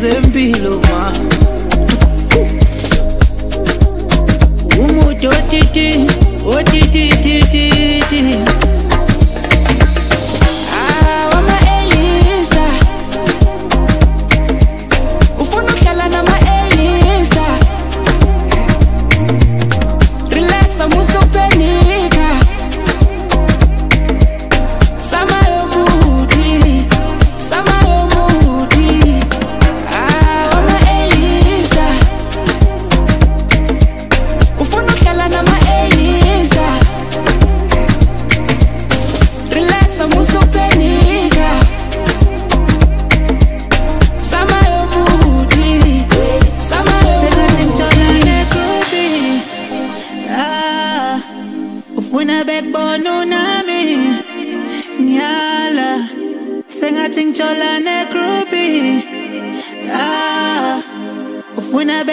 zempilo ma. Umude otiti otititititi Relax, amusupenika. Summer yomuthi, summer sengathi ngitshona yomuthi. ah ufuna bekubona unami. Ngiyala sengathi ngitshola negrubi ah ufuna